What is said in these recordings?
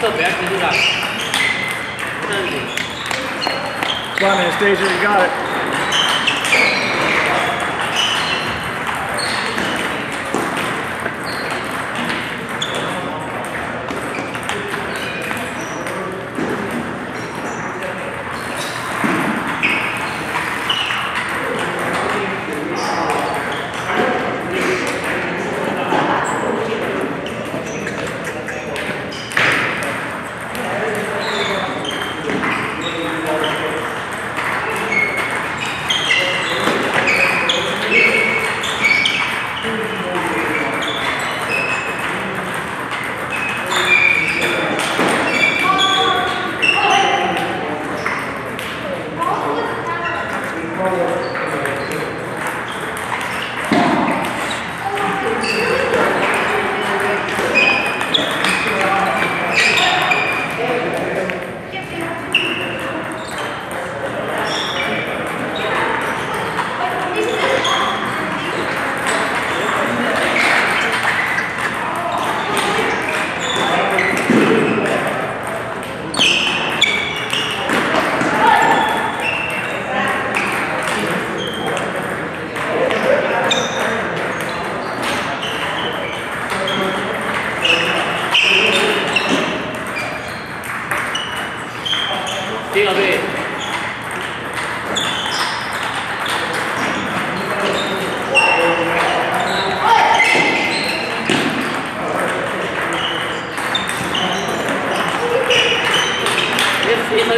feel bad for you guys. Come on, Anastasia, you got it.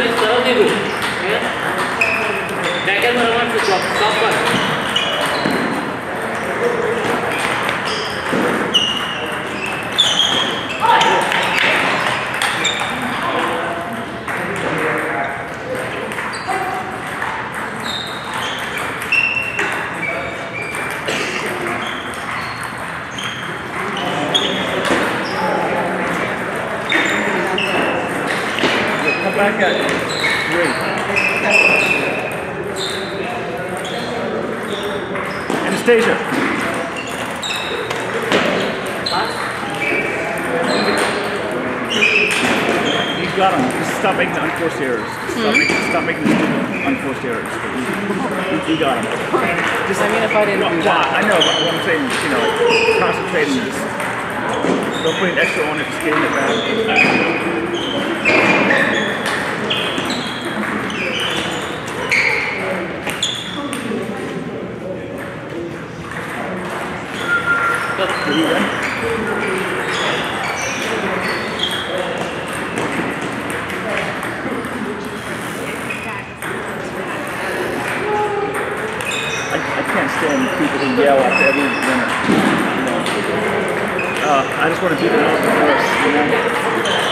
ये ये service करो दे दो बैकएंड में Raman Back at it. Great. Anastasia. You got him. Just stop making the unforced errors. Stop, making, stop making the unforced errors. You, you got him. Just, I mean, if I didn't well, do that. I know, but what I'm saying is, you know, concentrate and just don't put an extra on it, just getting it back. Are you ready? I, can't stand people who yell after every winner. You know? uh, I just want to beat them out?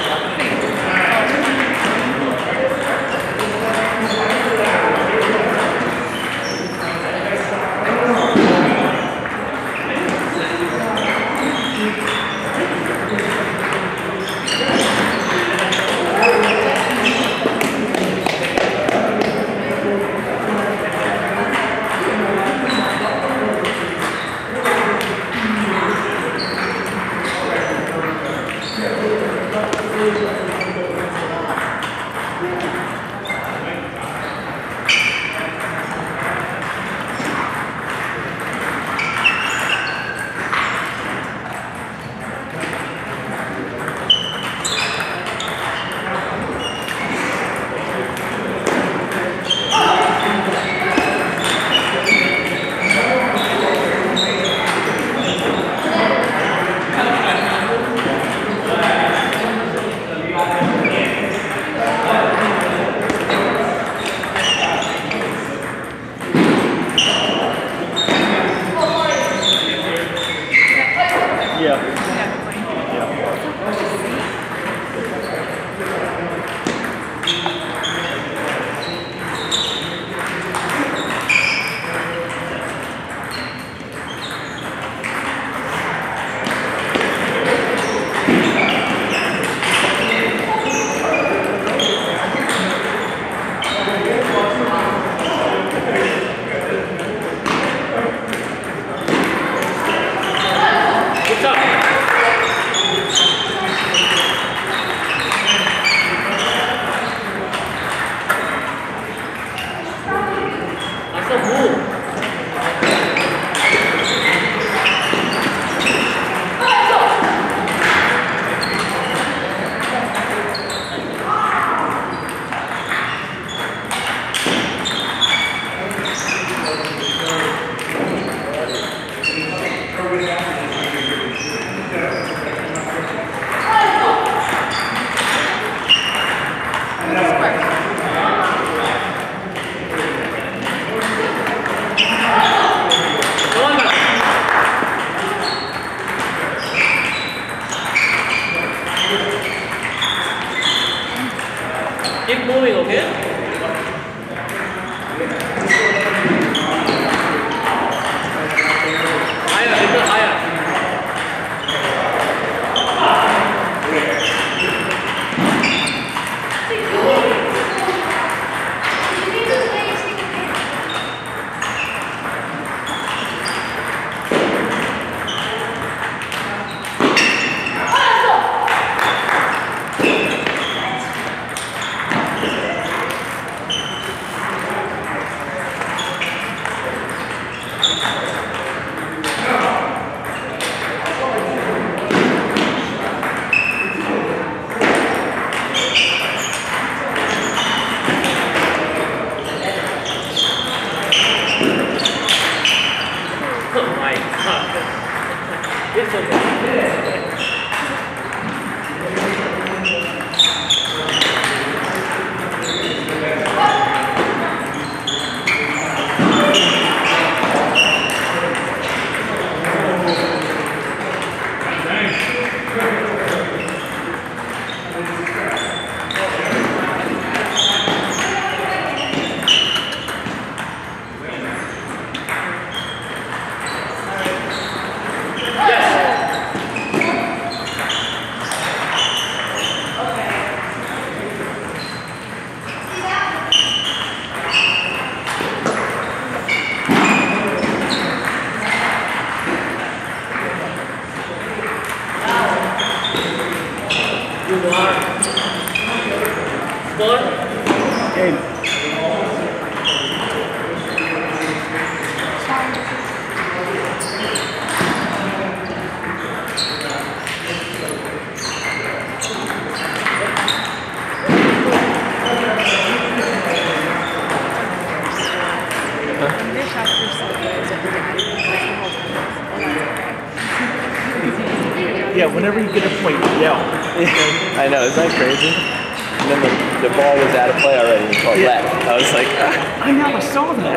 Yeah, whenever you get a point, yell. I know, isn't that crazy? And then the, the ball was out of play already and called Yeah. left. I was like, ah, I know, I saw that.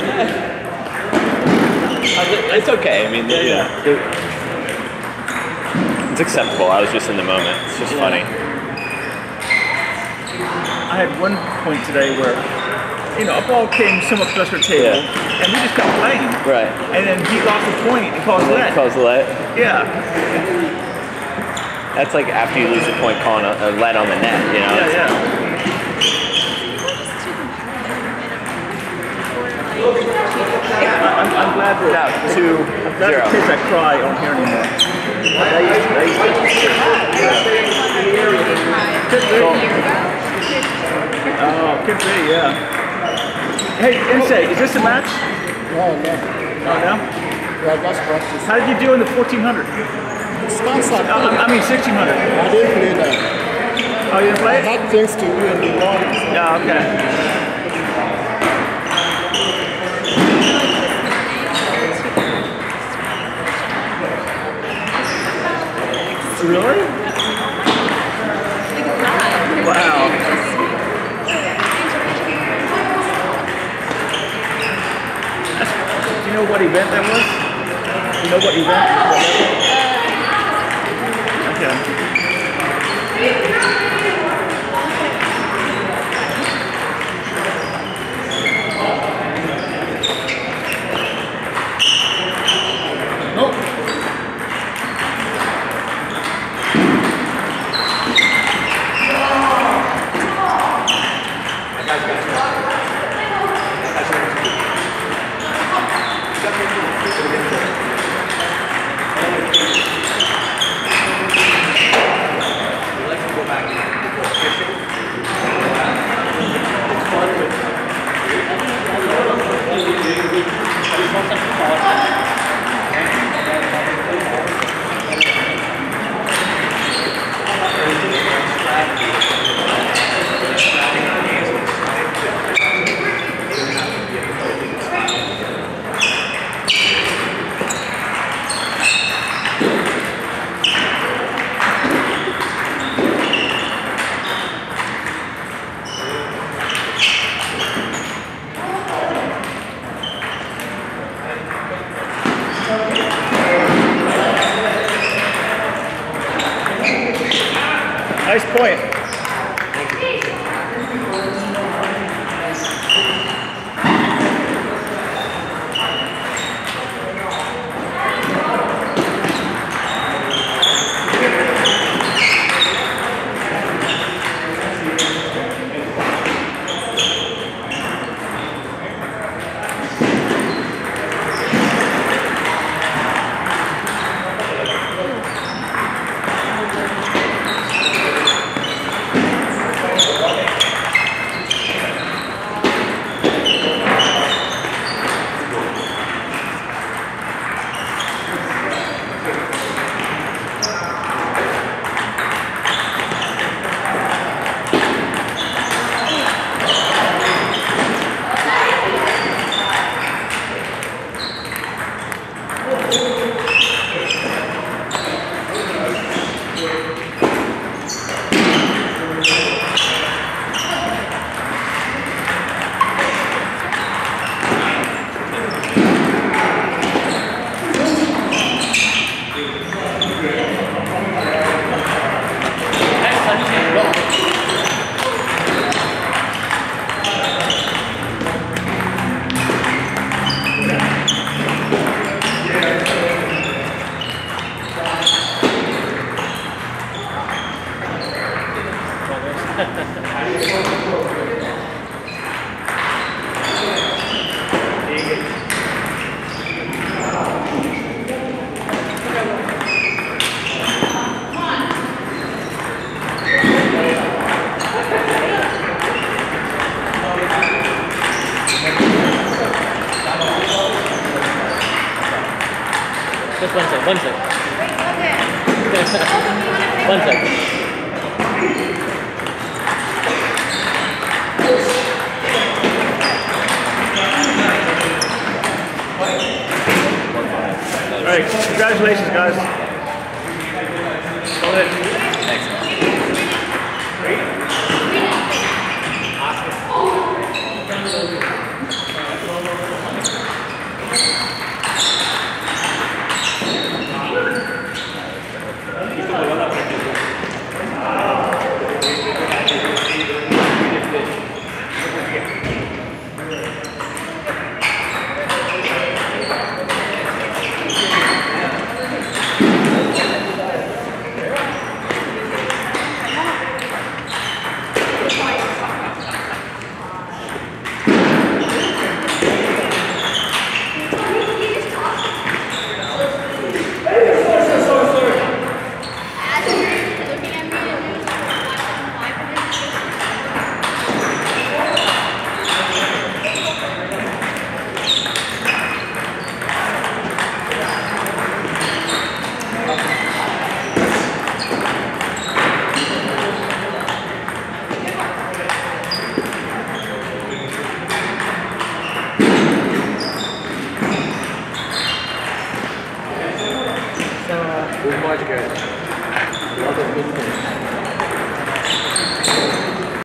it's okay. I mean, Yeah, yeah. it- it's acceptable. I was just in the moment. It's just funny. I had one point today where, you know, a ball came somewhat close to the table, Yeah. and we just kept playing. Right. And then he lost the point and caused that. Calls let. Yeah, That's like after you lose a point, calling uh, a, a let on the net. You know. yeah, yeah. I- I'm, I'm glad that Now two I'm glad zero. the kids that cry aren't here anymore. That used to, that used to, could be. Oh, could be, yeah. Hey, Insay, is this a match? No, no. Oh, no? We are just practice. How did you do in the 1400? Sponsored. Uh, I mean 1600. I didn't play that. Oh, you didn't I play it? had things to do in the morning. so Yeah, okay. Really? Wow. Do you know what event that was? Do you know what event? What go back. Nice point. One sec, one sec. one sec. All right, congratulations, guys. Go ahead.